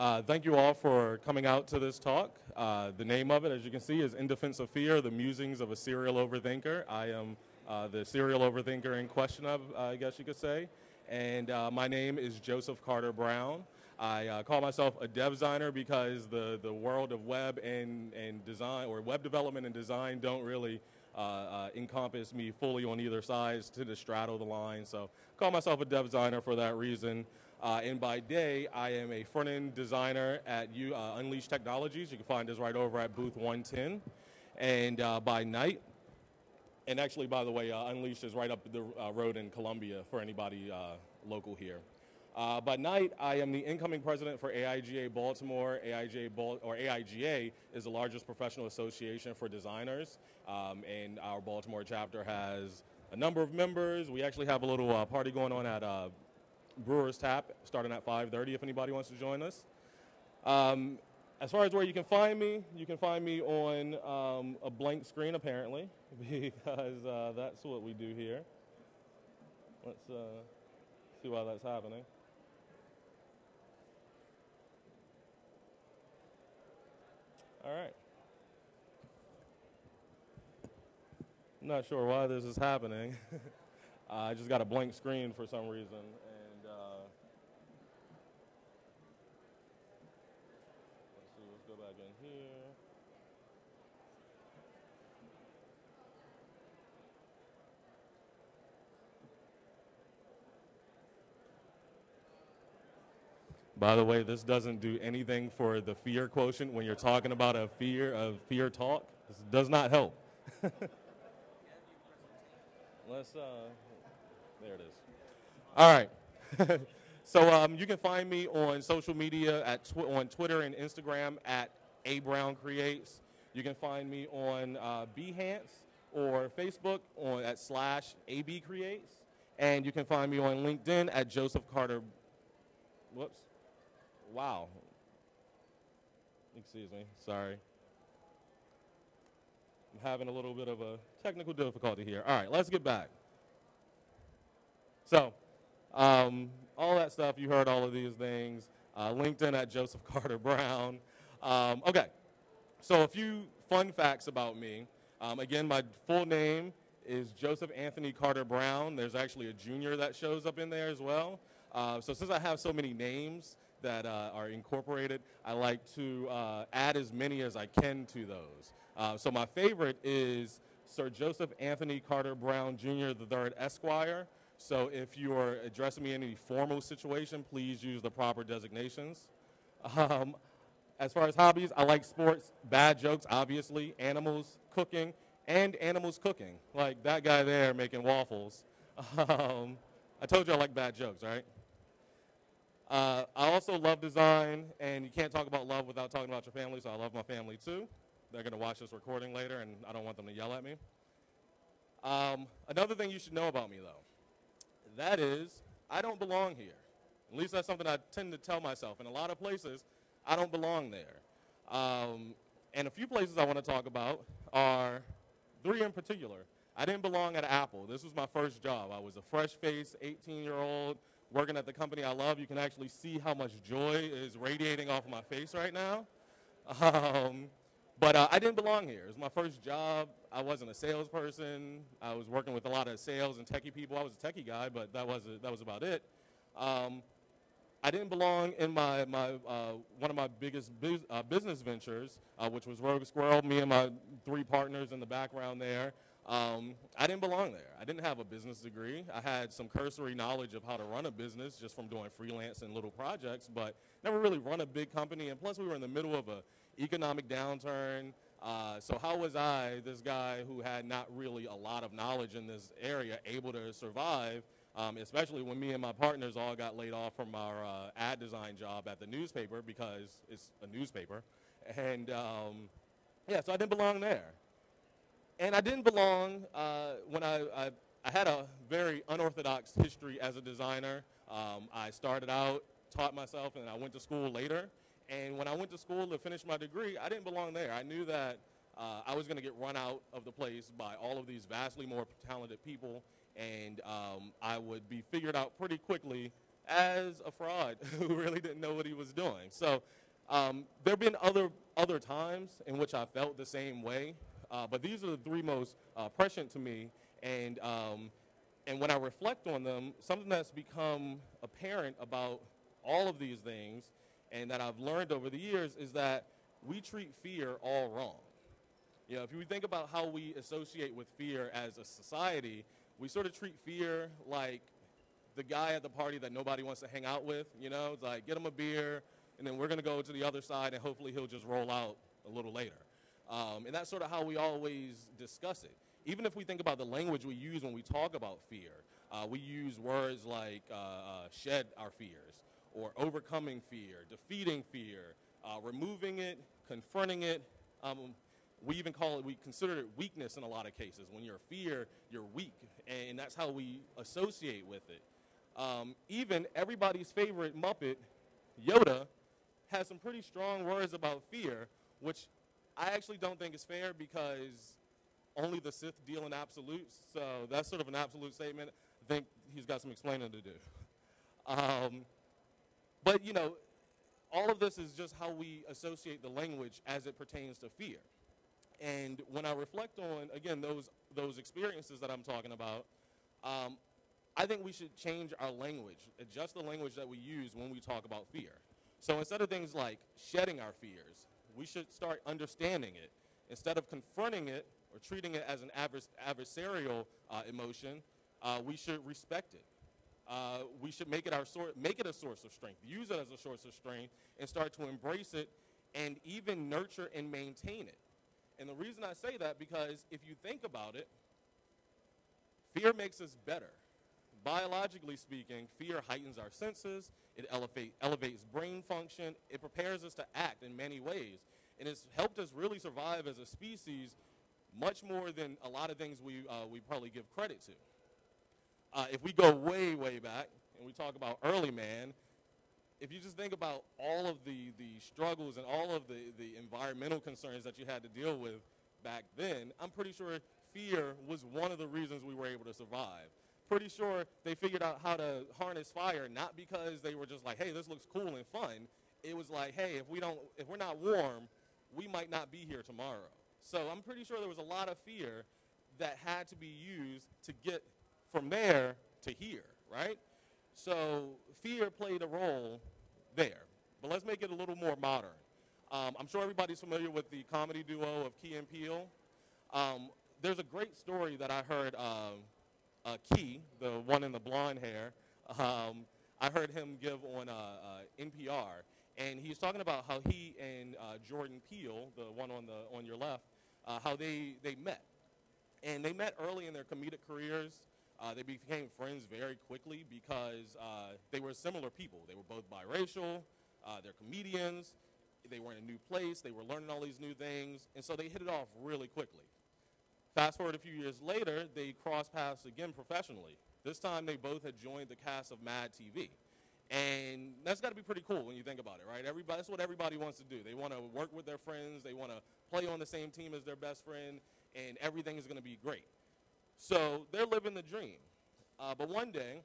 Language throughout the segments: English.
Uh, thank you all for coming out to this talk. Uh, the name of it, as you can see, is In Defense of Fear, the musings of a serial overthinker. I am uh, the serial overthinker in question, of, I guess you could say. And uh, my name is Joseph Carter Brown. I uh, call myself a dev designer because the, the world of web and, and design, or web development and design don't really uh, uh, encompass me fully on either side to the straddle the line. So I call myself a dev designer for that reason. Uh, and by day, I am a front-end designer at U, uh, Unleashed Technologies. You can find us right over at booth 110. And uh, by night, and actually, by the way, uh, Unleashed is right up the uh, road in Columbia for anybody uh, local here. by night, I am the incoming president for AIGA Baltimore. AIGA Bal or AIGA is the largest professional association for designers, um, and our Baltimore chapter has a number of members. We actually have a little party going on at Brewer's Tap, starting at 5.30 if anybody wants to join us. Um, as far as where you can find me, you can find me on um, a blank screen apparently, because uh, that's what we do here. Let's uh, see why that's happening. All right. I'm not sure why this is happening. I just got a blank screen for some reason. By the way, this doesn't do anything for the fear quotient when you're talking about a fear of fear talk. This does not help. Let's, uh, there it is. All right. so um, you can find me on social media at tw on Twitter and Instagram at a Brown Creates. You can find me on uh, Behance or Facebook on at slash AB Creates, and you can find me on LinkedIn at Joseph Carter. Whoops. Wow. Excuse me. Sorry. I'm having a little bit of a technical difficulty here. All right, let's get back. So, um, all that stuff, you heard all of these things. Uh, LinkedIn at Joseph Carter Brown. Um, okay, so a few fun facts about me. Um, again, my full name is Joseph Anthony Carter Brown. There's actually a junior that shows up in there as well. Uh, so since I have so many names, that uh, are incorporated. I like to uh, add as many as I can to those. Uh, so my favorite is Sir Joseph Anthony Carter Brown Jr. III Esquire. So if you are addressing me in any formal situation, please use the proper designations. Um, as far as hobbies, I like sports, bad jokes, obviously, animals, cooking, and animals cooking. Like that guy there making waffles. Um, I told you I like bad jokes, right? Uh, I also love design, and you can't talk about love without talking about your family, so I love my family too. They're going to watch this recording later, and I don't want them to yell at me. Um, another thing you should know about me, though, that is, I don't belong here. At least that's something I tend to tell myself. In a lot of places, I don't belong there. Um, and a few places I want to talk about are three in particular. I didn't belong at Apple. This was my first job. I was a fresh-faced 18-year-old working at the company I love, you can actually see how much joy is radiating off my face right now. Um, but uh, I didn't belong here. It was my first job. I wasn't a salesperson. I was working with a lot of sales and techie people. I was a techie guy, but that was, a, that was about it. Um, I didn't belong in my, my uh, one of my biggest biz, uh, business ventures, uh, which was Rogue Squirrel, me and my three partners in the background there. Um, I didn't belong there. I didn't have a business degree. I had some cursory knowledge of how to run a business just from doing freelance and little projects, but never really run a big company. And plus, we were in the middle of an economic downturn. Uh, so how was I, this guy who had not really a lot of knowledge in this area, able to survive, um, especially when me and my partners all got laid off from our uh, ad design job at the newspaper because it's a newspaper. And um, yeah, so I didn't belong there. And I didn't belong uh, when I, I, I, had a very unorthodox history as a designer. Um, I started out, taught myself, and I went to school later. And when I went to school to finish my degree, I didn't belong there. I knew that uh, I was going to get run out of the place by all of these vastly more talented people, and um, I would be figured out pretty quickly as a fraud who really didn't know what he was doing. So um, there have been other, other times in which I felt the same way, uh, but these are the three most uh, prescient to me. And, um, and when I reflect on them, something that's become apparent about all of these things and that I've learned over the years is that we treat fear all wrong. You know, if you think about how we associate with fear as a society, we sort of treat fear like the guy at the party that nobody wants to hang out with. You know, it's like get him a beer, and then we're going to go to the other side, and hopefully he'll just roll out a little later. Um, and that's sort of how we always discuss it. Even if we think about the language we use when we talk about fear, uh, we use words like uh, uh, shed our fears, or overcoming fear, defeating fear, uh, removing it, confronting it. Um, we even call it, we consider it weakness in a lot of cases. When you're fear, you're weak, and that's how we associate with it. Um, even everybody's favorite Muppet, Yoda, has some pretty strong words about fear, which I actually don't think it's fair because only the Sith deal in absolutes. So that's sort of an absolute statement. I think he's got some explaining to do. Um, but, you know, all of this is just how we associate the language as it pertains to fear. And when I reflect on, again, those, those experiences that I'm talking about, um, I think we should change our language, adjust the language that we use when we talk about fear. So instead of things like shedding our fears, we should start understanding it. Instead of confronting it or treating it as an advers adversarial uh, emotion, uh, we should respect it. Uh, we should make it our sor- make it a source of strength, use it as a source of strength, and start to embrace it, and even nurture and maintain it. And the reason I say that because if you think about it, fear makes us better. Biologically speaking, fear heightens our senses, it elevate, elevates brain function, it prepares us to act in many ways. And it's helped us really survive as a species much more than a lot of things we, uh, we probably give credit to. Uh, if we go way, way back and we talk about early man, if you just think about all of the, the struggles and all of the, the environmental concerns that you had to deal with back then, I'm pretty sure fear was one of the reasons we were able to survive pretty sure they figured out how to harness fire, not because they were just like, hey, this looks cool and fun. It was like, hey, if we don't, if we're not warm, we might not be here tomorrow. So I'm pretty sure there was a lot of fear that had to be used to get from there to here, right? So fear played a role there. But let's make it a little more modern. Um, I'm sure everybody's familiar with the comedy duo of Key and Peele. Um, there's a great story that I heard um, uh, Key, the one in the blonde hair, um, I heard him give on uh, uh, NPR, and he was talking about how he and uh, Jordan Peele, the one on the on your left, uh, how they they met, and they met early in their comedic careers. Uh, they became friends very quickly because they were similar people. They were both biracial. they're comedians. They were in a new place. They were learning all these new things, and so they hit it off really quickly. Fast forward a few years later, they crossed paths again professionally. This time they both had joined the cast of Mad TV. And that's got to be pretty cool when you think about it, right? Everybody, that's what everybody wants to do. They want to work with their friends. They want to play on the same team as their best friend, and everything is going to be great. So they're living the dream. Uh, but one day,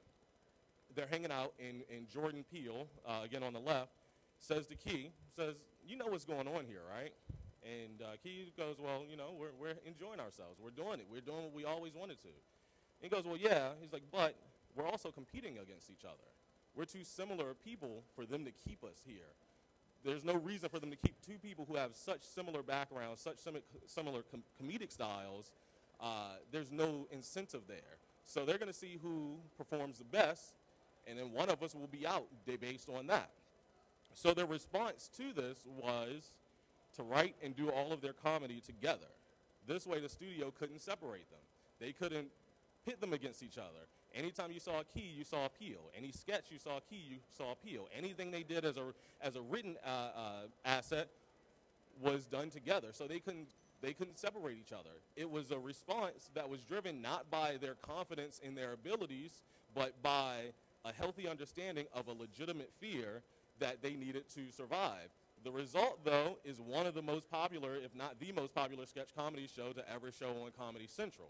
they're hanging out, and, and Jordan Peele, uh, again on the left, says to Key, says, you know what's going on here, right? And uh, Key goes, well, you know, we're, we're enjoying ourselves. We're doing it. We're doing what we always wanted to. And he goes, well, yeah. He's like, but we're also competing against each other. We're too similar people for them to keep us here. There's no reason for them to keep two people who have such similar backgrounds, such sim similar com comedic styles. Uh, there's no incentive there. So they're going to see who performs the best, and then one of us will be out based on that. So their response to this was, to write and do all of their comedy together. This way, the studio couldn't separate them. They couldn't pit them against each other. Anytime you saw a key, you saw a Peele. Any sketch you saw a key, you saw a Peele. Anything they did as a, as a written uh, uh, asset was done together. So they couldn't, they couldn't separate each other. It was a response that was driven not by their confidence in their abilities, but by a healthy understanding of a legitimate fear that they needed to survive. The result, though, is one of the most popular, if not the most popular sketch comedy show to ever show on Comedy Central.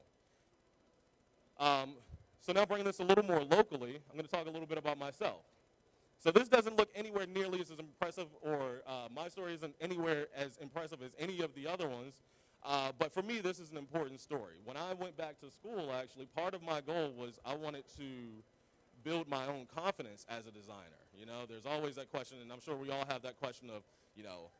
Um, so now bringing this a little more locally, I'm going to talk a little bit about myself. So this doesn't look anywhere nearly as impressive, or uh, my story isn't anywhere as impressive as any of the other ones. Uh, but for me, this is an important story. When I went back to school, actually, part of my goal was I wanted to build my own confidence as a designer. You know, there's always that question, and I'm sure we all have that question of, you know,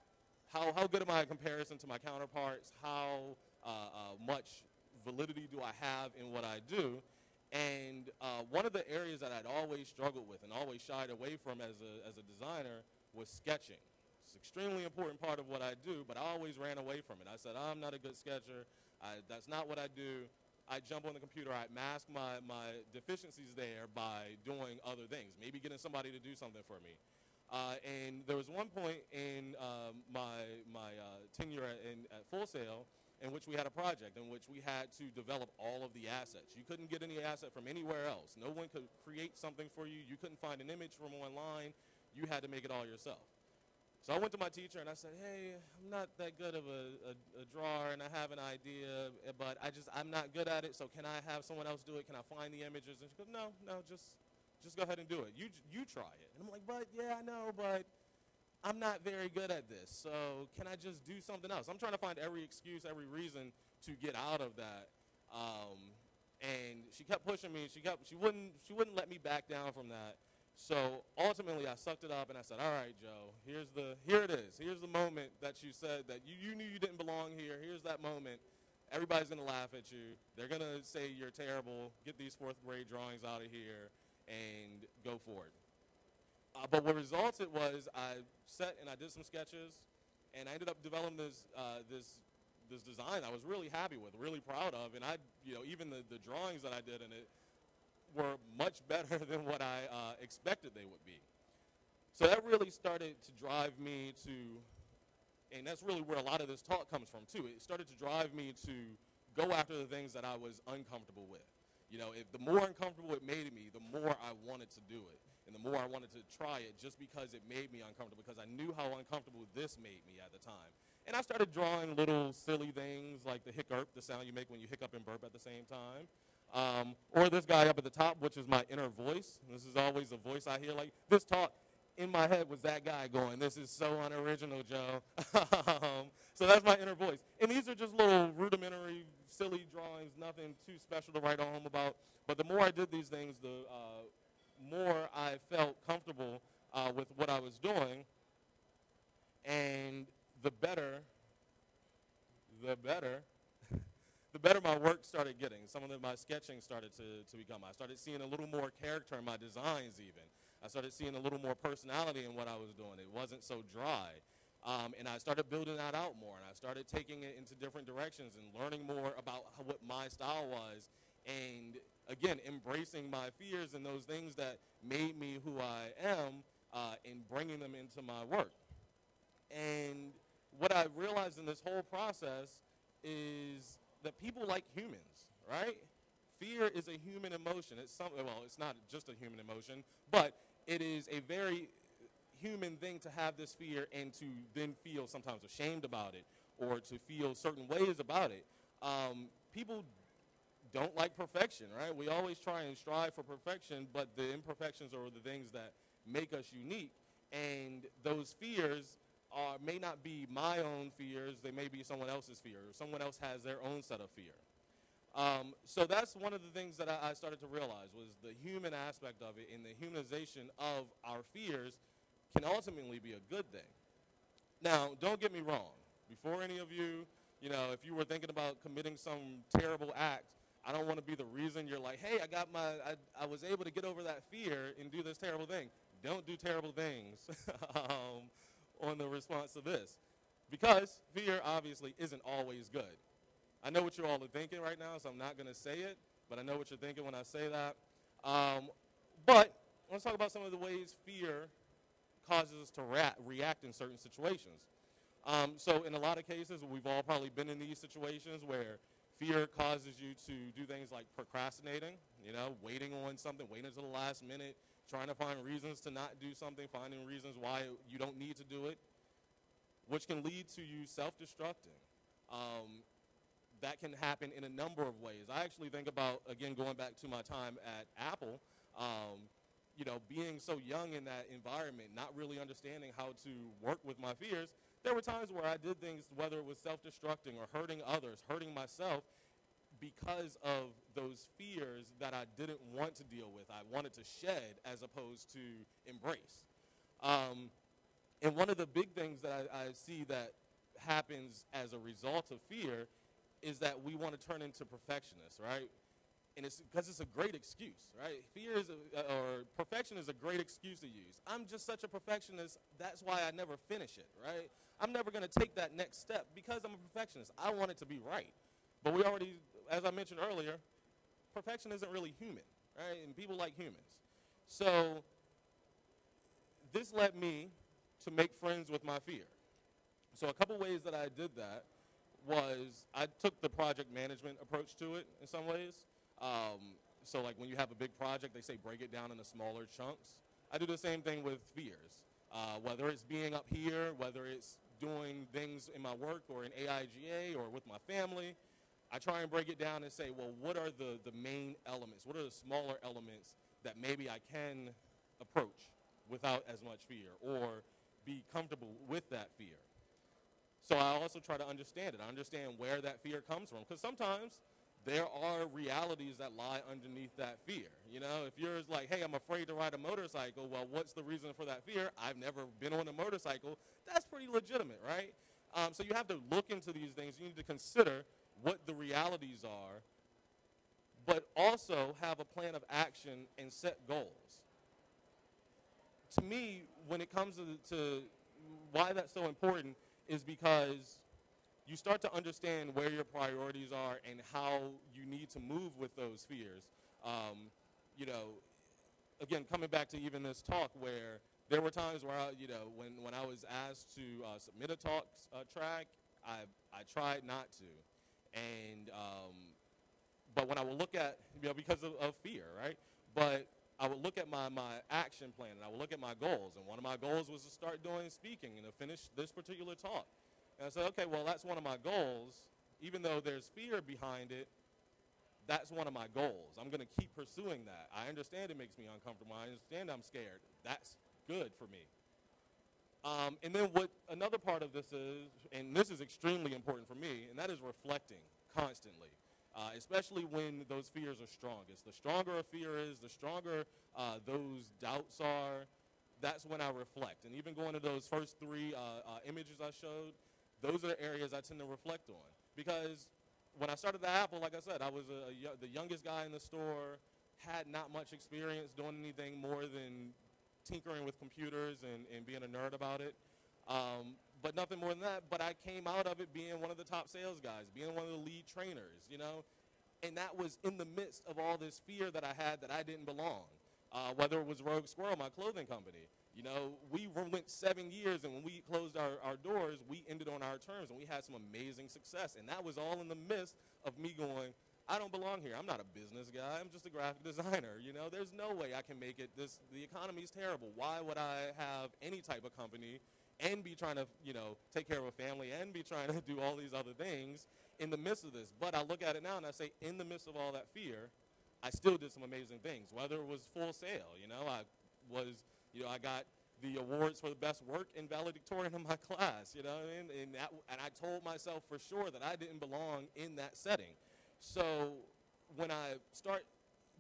how, how good am I in comparison to my counterparts? How uh, uh, much validity do I have in what I do? And uh, one of the areas that I'd always struggled with and always shied away from as a, as a designer was sketching. It's an extremely important part of what I do, but I always ran away from it. I said, I'm not a good sketcher. I, that's not what I do. I jump on the computer, I mask my, my deficiencies there by doing other things, maybe getting somebody to do something for me. Uh, and there was one point in um, my, my uh, tenure in, at Full Sail in which we had a project in which we had to develop all of the assets. You couldn't get any asset from anywhere else. No one could create something for you. You couldn't find an image from online. You had to make it all yourself. So I went to my teacher and I said, hey, I'm not that good of a, a, a, drawer and I have an idea, but I just, I'm not good at it, so can I have someone else do it? Can I find the images? And she goes, no, no, just, just go ahead and do it. You, you try it. And I'm like, but yeah, I know, but I'm not very good at this, so can I just do something else? I'm trying to find every excuse, every reason to get out of that. Um, and she kept pushing me. She kept, she wouldn't, she wouldn't let me back down from that. So ultimately, I sucked it up and I said, all right, Joe, here's the, here it is. Here's the moment that you said that you, you knew you didn't belong here. Here's that moment. Everybody's going to laugh at you. They're going to say you're terrible. Get these fourth grade drawings out of here and go for it. Uh, but what resulted was I set and I did some sketches and I ended up developing this, uh, this, this design I was really happy with, really proud of. And I, you know, even the, the drawings that I did in it, were much better than what I uh, expected they would be. So that really started to drive me to, and that's really where a lot of this talk comes from too. It started to drive me to go after the things that I was uncomfortable with. You know, if the more uncomfortable it made me, the more I wanted to do it. And the more I wanted to try it just because it made me uncomfortable, because I knew how uncomfortable this made me at the time. And I started drawing little silly things like the hiccup, the sound you make when you hiccup and burp at the same time. Um, or this guy up at the top, which is my inner voice. This is always the voice I hear. Like this talk in my head was that guy going, this is so unoriginal, Joe. um, so that's my inner voice. And these are just little rudimentary, silly drawings, nothing too special to write home about. But the more I did these things, the uh, more I felt comfortable uh, with what I was doing. And the better, the better the better my work started getting. Some of my sketching started to, to become. I started seeing a little more character in my designs even. I started seeing a little more personality in what I was doing. It wasn't so dry. Um, and I started building that out more. And I started taking it into different directions and learning more about how, what my style was. And again, embracing my fears and those things that made me who I am uh, and bringing them into my work. And what I realized in this whole process is that people like humans, right? Fear is a human emotion. It's something, well, it's not just a human emotion, but it is a very human thing to have this fear and to then feel sometimes ashamed about it or to feel certain ways about it. Um, people don't like perfection, right? We always try and strive for perfection, but the imperfections are the things that make us unique. And those fears are, may not be my own fears. They may be someone else's fear. Or someone else has their own set of fear. Um, so that's one of the things that I, I, started to realize was the human aspect of it and the humanization of our fears can ultimately be a good thing. Now, don't get me wrong. Before any of you, you know, if you were thinking about committing some terrible act, I don't want to be the reason you're like, hey, I got my, I, I was able to get over that fear and do this terrible thing. Don't do terrible things. um, on the response to this. Because fear obviously isn't always good. I know what you all are thinking right now, so I'm not going to say it, but I know what you're thinking when I say that. Um, but let's talk about some of the ways fear causes us to react, react in certain situations. Um, so in a lot of cases, we've all probably been in these situations where fear causes you to do things like procrastinating, you know, waiting on something, waiting until the last minute, trying to find reasons to not do something, finding reasons why you don't need to do it, which can lead to you self-destructing. Um, that can happen in a number of ways. I actually think about, again, going back to my time at Apple, um, you know, being so young in that environment, not really understanding how to work with my fears, there were times where I did things, whether it was self-destructing or hurting others, hurting myself, because of those fears that I didn't want to deal with. I wanted to shed as opposed to embrace. Um, and one of the big things that I, I see that happens as a result of fear is that we want to turn into perfectionists, right? And it's because it's a great excuse, right? Fear is, a, or perfection is a great excuse to use. I'm just such a perfectionist, that's why I never finish it, right? I'm never going to take that next step because I'm a perfectionist. I want it to be right. But we already, as I mentioned earlier, perfection isn't really human, right? And people like humans. So this led me to make friends with my fear. So a couple ways that I did that was I took the project management approach to it in some ways. Um, so like when you have a big project, they say break it down into smaller chunks. I do the same thing with fears. Uh, whether it's being up here, whether it's doing things in my work or in AIGA or with my family, I try and break it down and say, well, what are the, the main elements? What are the smaller elements that maybe I can approach without as much fear or be comfortable with that fear? So I also try to understand it. I understand where that fear comes from because sometimes there are realities that lie underneath that fear. You know, if you're like, hey, I'm afraid to ride a motorcycle, well, what's the reason for that fear? I've never been on a motorcycle. That's pretty legitimate, right? Um, so you have to look into these things. You need to consider what the realities are, but also have a plan of action and set goals. To me, when it comes to, to why that's so important is because you start to understand where your priorities are and how you need to move with those fears. Um, you know, again, coming back to even this talk where there were times where, I, you know, when, when I was asked to uh, submit a talk uh, track, I, I tried not to. And, um, but when I would look at, you know, because of, of fear, right? But I would look at my, my action plan and I would look at my goals. And one of my goals was to start doing speaking and to finish this particular talk. And I said, okay, well, that's one of my goals. Even though there's fear behind it, that's one of my goals. I'm going to keep pursuing that. I understand it makes me uncomfortable. I understand I'm scared. That's good for me. Um, and then what another part of this is, and this is extremely important for me, and that is reflecting constantly, uh, especially when those fears are strongest. The stronger a fear is, the stronger uh, those doubts are, that's when I reflect. And even going to those first three uh, uh images I showed, those are the areas I tend to reflect on. Because when I started the Apple, like I said, I was a, a, the youngest guy in the store, had not much experience doing anything more than tinkering with computers and, and being a nerd about it. Um, but nothing more than that. But I came out of it being one of the top sales guys, being one of the lead trainers, you know. And that was in the midst of all this fear that I had that I didn't belong. Uh, whether it was Rogue Squirrel, my clothing company. You know, we went seven years, and when we closed our, our doors, we ended on our terms, and we had some amazing success. And that was all in the midst of me going, I don't belong here. I'm not a business guy. I'm just a graphic designer. You know, there's no way I can make it. This the economy is terrible. Why would I have any type of company and be trying to, you know, take care of a family and be trying to do all these other things in the midst of this? But I look at it now and I say, in the midst of all that fear, I still did some amazing things. Whether it was Full Sail, you know, I was you know, I got the awards for the best work in valedictorian in my class, you know, and, and, that, and I told myself for sure that I didn't belong in that setting. So when I start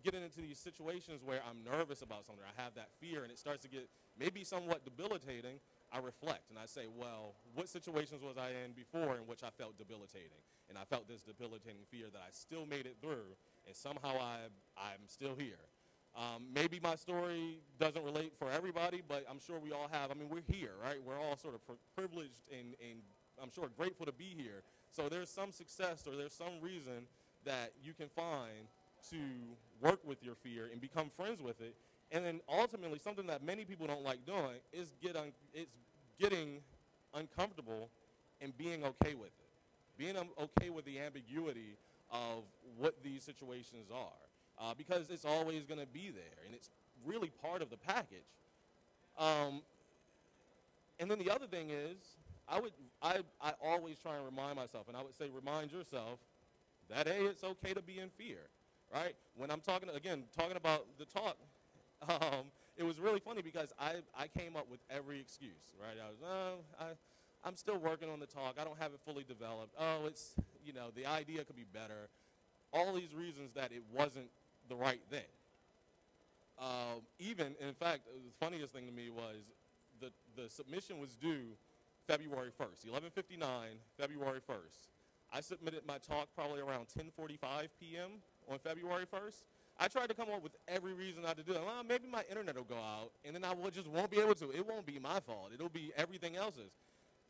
getting into these situations where I'm nervous about something, I have that fear, and it starts to get maybe somewhat debilitating, I reflect and I say, well, what situations was I in before in which I felt debilitating? And I felt this debilitating fear that I still made it through, and somehow I, I'm still here. Um, maybe my story doesn't relate for everybody, but I'm sure we all have. I mean, we're here, right? We're all sort of privileged and, and I'm sure grateful to be here. So there's some success or there's some reason that you can find to work with your fear and become friends with it. And then ultimately, something that many people don't like doing is get un- it's getting uncomfortable and being okay with it. Being um, okay with the ambiguity of what these situations are uh, because it's always going to be there, and it's really part of the package. Um, and then the other thing is, I would I, I always try and remind myself, and I would say remind yourself that hey, it's okay to be in fear, right? When I'm talking again, talking about the talk, um, it was really funny because I, I came up with every excuse, right? I was, oh, I, I'm still working on the talk. I don't have it fully developed. Oh, it's, you know, the idea could be better. All these reasons that it wasn't the right thing. Um, even, in fact, the funniest thing to me was the, the submission was due February 1st, 11:59, February 1st. I submitted my talk probably around 10:45 p.m. on February 1st. I tried to come up with every reason not to do it. Well, maybe my internet will go out, and then I will just won't be able to. It won't be my fault. It'll be everything else's.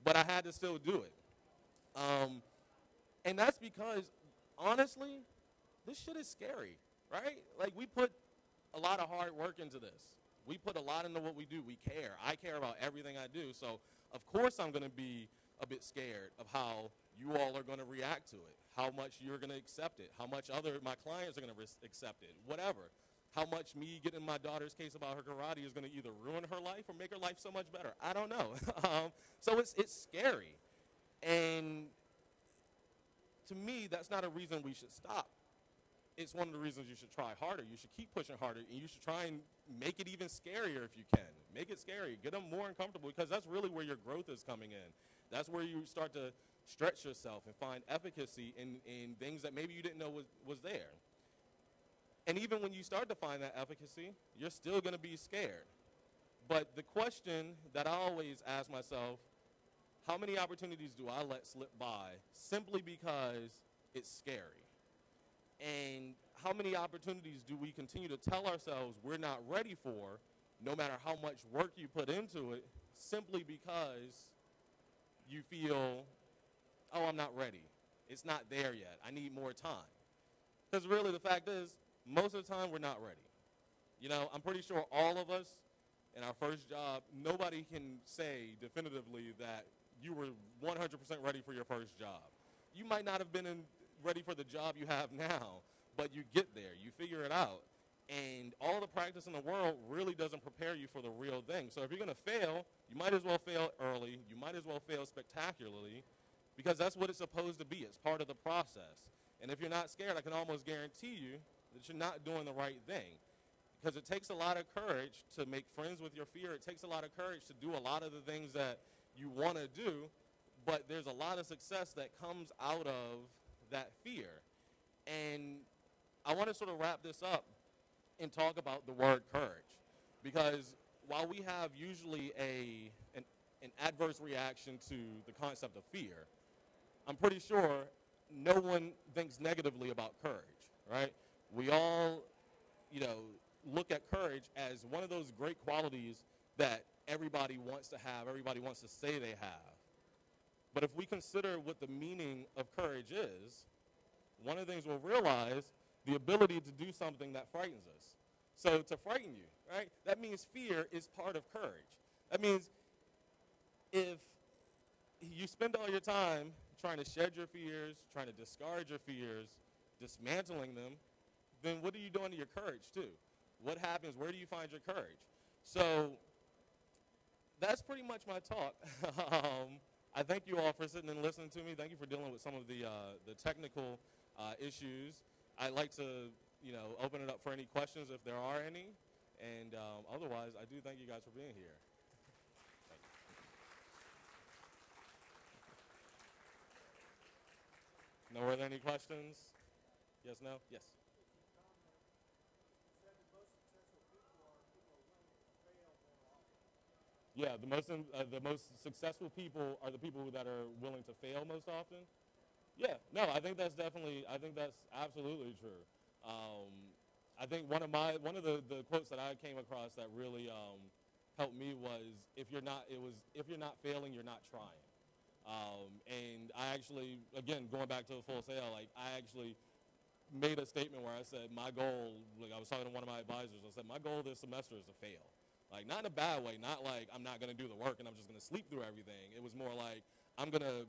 But I had to still do it. Um, and that's because, honestly, this shit is scary, right? Like we put a lot of hard work into this. We put a lot into what we do. We care. I care about everything I do. So of course I'm going to be a bit scared of how you all are going to react to it, how much you're going to accept it, how much other my clients are going to accept it, whatever. How much me getting my daughter's case about her karate is going to either ruin her life or make her life so much better. I don't know. um, so it's it's scary, and to me, that's not a reason we should stop. It's one of the reasons you should try harder. You should keep pushing harder, and you should try and make it even scarier if you can. Make it scary. Get them more uncomfortable because that's really where your growth is coming in. That's where you start to stretch yourself and find efficacy in, in things that maybe you didn't know was, was there. And even when you start to find that efficacy, you're still going to be scared. But the question that I always ask myself, how many opportunities do I let slip by simply because it's scary? And how many opportunities do we continue to tell ourselves we're not ready for, no matter how much work you put into it, simply because you feel, oh, I'm not ready. It's not there yet. I need more time. Because really, the fact is, most of the time, we're not ready. You know, I'm pretty sure all of us in our first job, nobody can say definitively that you were 100% ready for your first job. You might not have been in, ready for the job you have now, but you get there, you figure it out. And all the practice in the world really doesn't prepare you for the real thing. So if you're going to fail, you might as well fail early. You might as well fail spectacularly because that's what it's supposed to be. It's part of the process. And if you're not scared, I can almost guarantee you that you're not doing the right thing. Because it takes a lot of courage to make friends with your fear. It takes a lot of courage to do a lot of the things that you want to do. But there's a lot of success that comes out of that fear. And I want to sort of wrap this up and talk about the word courage. Because while we have usually a, an, an adverse reaction to the concept of fear, I'm pretty sure no one thinks negatively about courage, right? We all, you know, look at courage as one of those great qualities that everybody wants to have, everybody wants to say they have. But if we consider what the meaning of courage is, one of the things we'll realize the ability to do something that frightens us. So to frighten you, right? That means fear is part of courage. That means if you spend all your time trying to shed your fears, trying to discard your fears, dismantling them, then what are you doing to your courage too? What happens? Where do you find your courage? So that's pretty much my talk. um, I thank you all for sitting and listening to me. Thank you for dealing with some of the, uh, the technical uh, issues. I'd like to, you know, open it up for any questions if there are any. And um, otherwise, I do thank you guys for being here. No, were there any questions? Yes, no? Yes. Yeah, the most uh, the most successful people are the people that are willing to fail most often. Yeah, no, I think that's definitely, I think that's absolutely true. Um, I think one of my, one of the, the quotes that I came across that really um, helped me was, if you're not, it was, if you're not failing, you're not trying. Um, and I actually, again, going back to the Full Sail, like I actually made a statement where I said my goal, like I was talking to one of my advisors, I said my goal this semester is to fail. Like not in a bad way, not like I'm not going to do the work and I'm just going to sleep through everything. It was more like I'm going to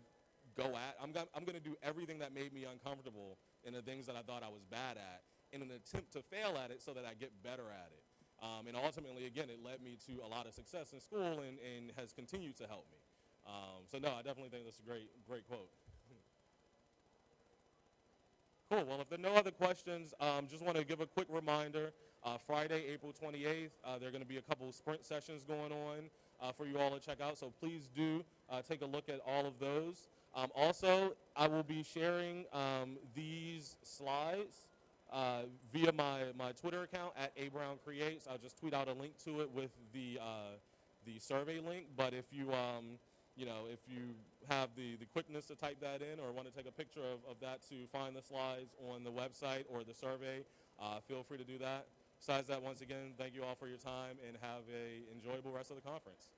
go at. I'm, I'm going to do everything that made me uncomfortable and the things that I thought I was bad at in an attempt to fail at it so that I get better at it. Um, and ultimately, again, it led me to a lot of success in school and, and has continued to help me. Um, so no, I definitely think that's a great, great quote. Cool. Well, if there are no other questions, um, just want to give a quick reminder. Uh, Friday, April 28th, uh, there are going to be a couple sprint sessions going on uh, for you all to check out. So please do uh, take a look at all of those. Um, also, I will be sharing um, these slides uh, via my, my Twitter account at abrown_creates. I'll just tweet out a link to it with the, uh, the survey link. But if you, um, you know, if you have the, the quickness to type that in or want to take a picture of, of that to find the slides on the website or the survey, uh, feel free to do that. Besides that, once again, thank you all for your time and have a enjoyable rest of the conference.